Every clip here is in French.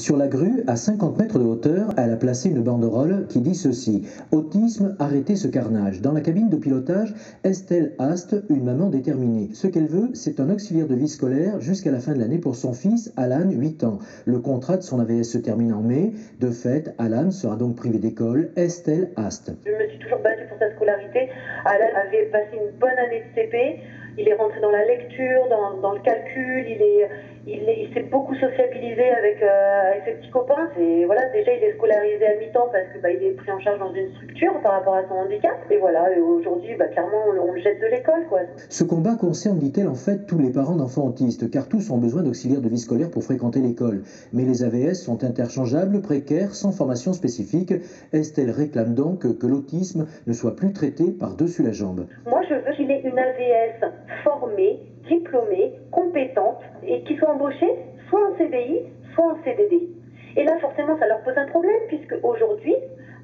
Sur la grue, à 50 mètres de hauteur, elle a placé une banderole qui dit ceci Autisme, arrêtez ce carnage. Dans la cabine de pilotage, Estelle Ast, une maman déterminée. Ce qu'elle veut, c'est un auxiliaire de vie scolaire jusqu'à la fin de l'année pour son fils, Alan, 8 ans. Le contrat de son AVS se termine en mai. De fait, Alan sera donc privé d'école. Estelle Ast. Je me suis toujours battue pour sa scolarité. Alan avait passé une bonne année de CP il est rentré dans la lecture, dans, le calcul, il est, il, s'est beaucoup sociabilisé avec, euh, avec, ses petits copains. Et voilà, déjà il est scolarisé à mi-temps parce que bah, il est pris en charge dans une structure par rapport à son handicap. Et voilà, aujourd'hui, bah, clairement, on, le jette de l'école, quoi. Ce combat concerne, dit-elle, en fait tous les parents d'enfants autistes, car tous ont besoin d'auxiliaires de vie scolaire pour fréquenter l'école. Mais les AVS sont interchangeables, précaires, sans formation spécifique. Estelle réclame donc que, l'autisme ne soit plus traité par-dessus la jambe. Moi, je veux qu'il ait une AVS formée, diplômée, compétente et qui soit embauchée soit en CDI, soit en CDD. Et là, forcément, ça leur pose un problème puisque aujourd'hui,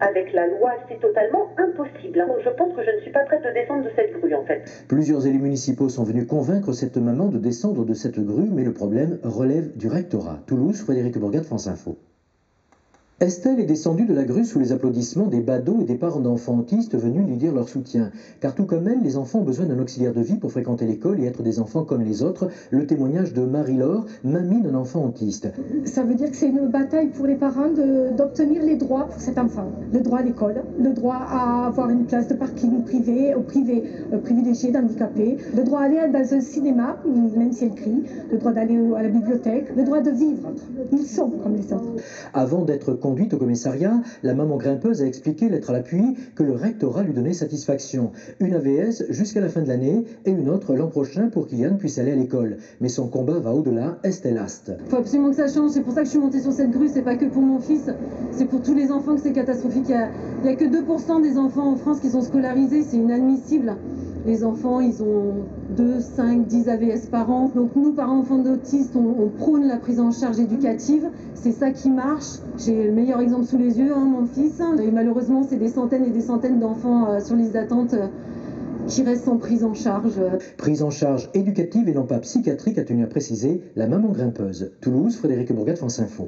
avec la loi, c'est totalement impossible. Donc je pense que je ne suis pas prête de descendre de cette grue en fait. Plusieurs élus municipaux sont venus convaincre cette maman de descendre de cette grue, mais le problème relève du rectorat. Toulouse, Frédéric Bourgade, France Info. Estelle est descendue de la grue sous les applaudissements des badauds et des parents d'enfants autistes venus lui dire leur soutien. Car tout comme elle, les enfants ont besoin d'un auxiliaire de vie pour fréquenter l'école et être des enfants comme les autres. Le témoignage de Marie-Laure, mamie d'un enfant autiste. Ça veut dire que c'est une bataille pour les parents d'obtenir les droits pour cet enfant. Le droit à l'école, le droit à avoir une place de parking privée, au privé, euh, privilégié d'handicapés, le droit d'aller dans un cinéma, même si elle crie, le droit d'aller à la bibliothèque, le droit de vivre. Ils sont comme les autres. Avant d'être conduite au commissariat, la maman grimpeuse a expliqué, lettre à l'appui, que le rectorat lui donnait satisfaction. Une AVS jusqu'à la fin de l'année et une autre l'an prochain pour qu'Iliane puisse aller à l'école. Mais son combat va au-delà, Estelle Ast. Il faut absolument que ça change, c'est pour ça que je suis montée sur cette grue, c'est pas que pour mon fils, c'est pour tous les enfants que c'est catastrophique. Il n'y a, a, que 2% des enfants en France qui sont scolarisés, c'est inadmissible. Les enfants, ils ont 2, 5, 10 AVS par an. Donc nous, parents enfants d'autistes, on, prône la prise en charge éducative. C'est ça qui marche. J'ai le meilleur exemple sous les yeux, hein, mon fils. Et malheureusement, c'est des centaines et des centaines d'enfants euh, sur liste d'attente euh, qui restent sans prise en charge. Prise en charge éducative et non pas psychiatrique, a tenu à préciser la maman grimpeuse. Toulouse, Frédéric Bourgat, France Info.